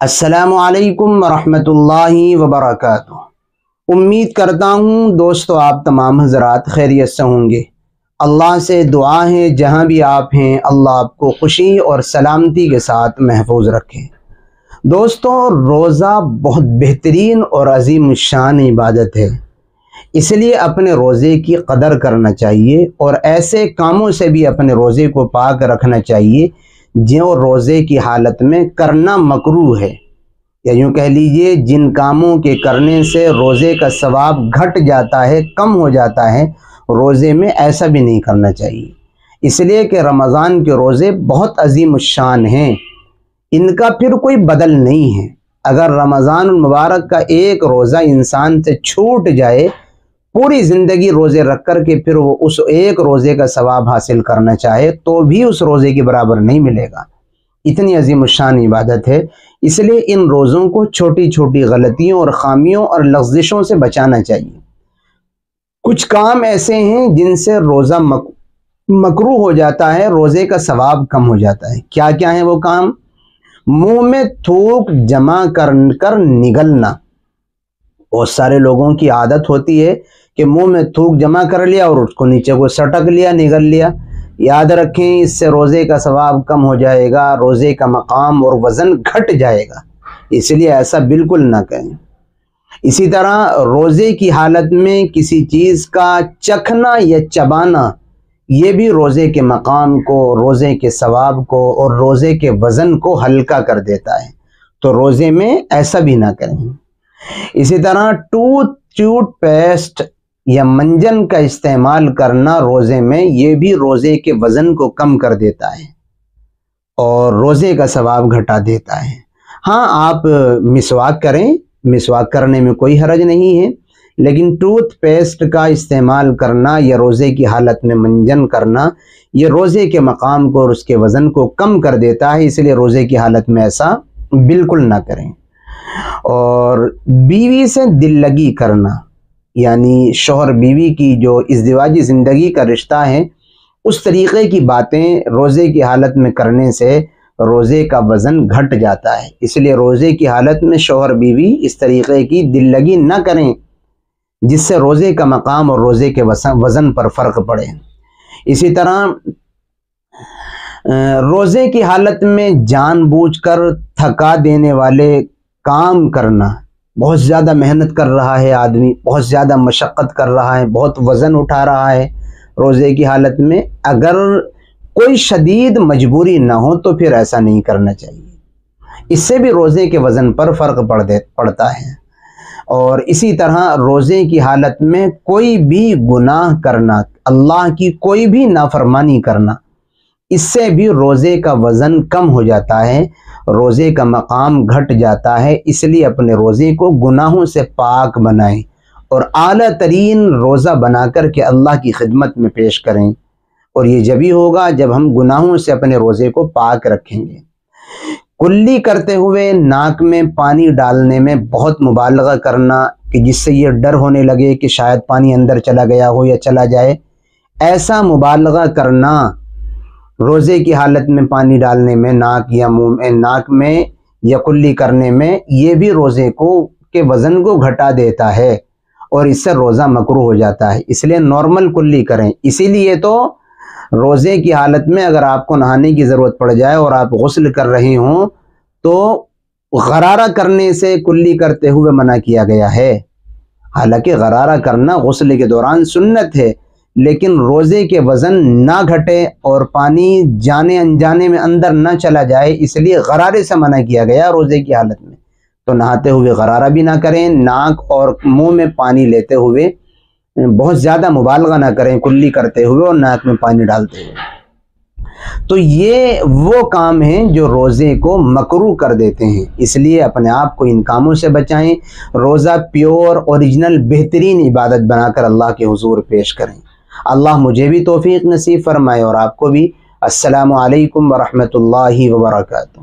السلام علیکم ورحمۃ اللہ وبرکاتہ۔ امید کرتا ہوں دوستو آپ تمام حضرات خیریت سے ہوں گے۔ اللہ سے دعا ہے، جہاں بھی آپ ہیں، اللہ آپ کو خوشی اور سلامتی کے ساتھ محفوظ رکھے۔ دوستو، روزہ بہت بہترین اور عظیم الشان عبادت ہے۔ اس لیے اپنے روزے کی قدر کرنا چاہیے اور ایسے کاموں سے بھی اپنے روزے کو پاک رکھنا چاہیے جو روزے کی حالت میں کرنا مکرو ہے۔ یا یوں کہہ لیجیے، جن کاموں کے کرنے سے روزے کا ثواب گھٹ جاتا ہے، کم ہو جاتا ہے، روزے میں ایسا بھی نہیں کرنا چاہیے۔ اس لیے کہ رمضان کے روزے بہت عظیم الشان ہیں۔ ان کا پھر کوئی بدل نہیں ہے۔ اگر رمضان المبارک کا ایک روزہ انسان سے چھوٹ جائے پوری زندگی روزے رکھ کر کے پھر وہ اس ایک روزے کا ثواب حاصل کرنا چاہے تو بھی اس روزے کے برابر نہیں ملے گا۔ اتنی عظیم الشان عبادت ہے۔ اس لیے ان روزوں کو چھوٹی چھوٹی غلطیوں اور خامیوں اور لغزشوں سے بچانا چاہیے۔ کچھ کام ایسے ہیں جن سے روزہ مکرو ہو جاتا ہے، روزے کا ثواب کم ہو جاتا ہے۔ کیا کیا ہیں وہ کام؟ منہ میں تھوک جمع کر کر نگلنا۔ بہت سارے لوگوں کی عادت ہوتی ہے کہ منہ میں تھوک جمع کر لیا اور اس کو نیچے کو سٹک لیا، نگل لیا۔ یاد رکھیں، اس سے روزے کا ثواب کم ہو جائے گا، روزے کا مقام اور وزن گھٹ جائے گا۔ اس لیے ایسا بالکل نہ کہیں۔ اسی طرح روزے کی حالت میں کسی چیز کا چکھنا یا چبانا، یہ بھی روزے کے مقام کو، روزے کے ثواب کو اور روزے کے وزن کو ہلکا کر دیتا ہے۔ تو روزے میں ایسا بھی نہ کریں اسی طرح ٹوتھ ٹیوٹ پیسٹ یا منجن کا استعمال کرنا روزے میں یہ بھی روزے کے وزن کو کم کر دیتا ہے اور روزے کا ثواب گھٹا دیتا ہے۔ ہاں آپ مسواک کریں، مسواک کرنے میں کوئی حرج نہیں ہے، لیکن ٹوتھ پیسٹ کا استعمال کرنا یا روزے کی حالت میں منجن کرنا یہ روزے کے مقام کو اور اس کے وزن کو کم کر دیتا ہے، اس لیے روزے کی حالت میں ایسا بالکل نہ کریں۔ اور بیوی سے دل لگی کرنا یعنی شوہر بیوی کی جو ازدواجی زندگی کا رشتہ ہے، اس طریقے کی باتیں روزے کی حالت میں کرنے سے روزے کا وزن گھٹ جاتا ہے۔ اس لیے روزے کی حالت میں شوہر بیوی اس طریقے کی دل لگی نہ کریں، جس سے روزے کا مقام اور روزے کے وزن پر فرق پڑے۔ اسی طرح روزے کی حالت میں جان بوجھ کر تھکا دینے والے کام کرنا، بہت زیادہ محنت کر رہا ہے آدمی، بہت زیادہ مشقت کر رہا ہے، بہت وزن اٹھا رہا ہے روزے کی حالت میں۔ اگر کوئی شدید مجبوری نہ ہو تو پھر ایسا نہیں کرنا چاہیے۔ اس سے بھی روزے کے وزن پر فرق پڑ دے، پڑتا ہے۔ اور اسی طرح روزے کی حالت میں کوئی بھی گناہ کرنا، اللہ کی کوئی بھی نافرمانی کرنا اس سے بھی روزے کا وزن کم ہو جاتا ہے، روزے کا مقام گھٹ جاتا ہے، اس لیے اپنے روزے کو گناہوں سے پاک بنائیں اور اعلیٰ ترین روزہ بنا کر کے اللہ کی خدمت میں پیش کریں۔ اور یہ جبھی ہوگا جب ہم گناہوں سے اپنے روزے کو پاک رکھیں گے۔ کلی کرتے ہوئے ناک میں پانی ڈالنے میں بہت مبالغہ کرنا کہ جس سے یہ ڈر ہونے لگے کہ شاید پانی اندر چلا گیا ہو یا چلا جائے۔ ایسا مبالغہ کرنا روزے کی حالت میں پانی ڈالنے میں، ناک یا منہ میں، ناک میں یا کلی کرنے میں، یہ بھی روزے کو، کے وزن کو گھٹا دیتا ہے اور اس سے روزہ مکرو ہو جاتا ہے۔ اس لیے نارمل کلی کریں۔ اسی لیے تو روزے کی حالت میں اگر آپ کو نہانے کی ضرورت پڑ جائے اور آپ غسل کر رہے ہوں، تو غرارہ کرنے سے کلی کرتے ہوئے منع کیا گیا ہے۔ حالانکہ غرارہ کرنا غسل کے دوران سنت ہے۔ لیکن روزے کے وزن نہ گھٹے اور پانی جانے انجانے میں اندر نہ چلا جائے، اس لیے غرارے سے منع کیا گیا روزے کی حالت میں۔ تو نہاتے ہوئے غرارہ بھی نہ کریں، ناک اور منہ میں پانی لیتے ہوئے، بہت زیادہ مبالغہ نہ کریں، کلی کرتے ہوئے اور ناک میں پانی ڈالتے ہوئے۔ تو یہ وہ کام ہیں جو روزے کو مکرو کر دیتے ہیں۔ اس لیے اپنے آپ کو ان کاموں سے بچائیں۔ روزہ پیور اوریجنل بہترین عبادت بنا کر اللہ کے حضور پیش کریں۔ اللہ مجھے بھی توفیق نصیب فرمائے اور آپ کو بھی السلام علیکم ورحمۃ اللہ وبرکاتہ۔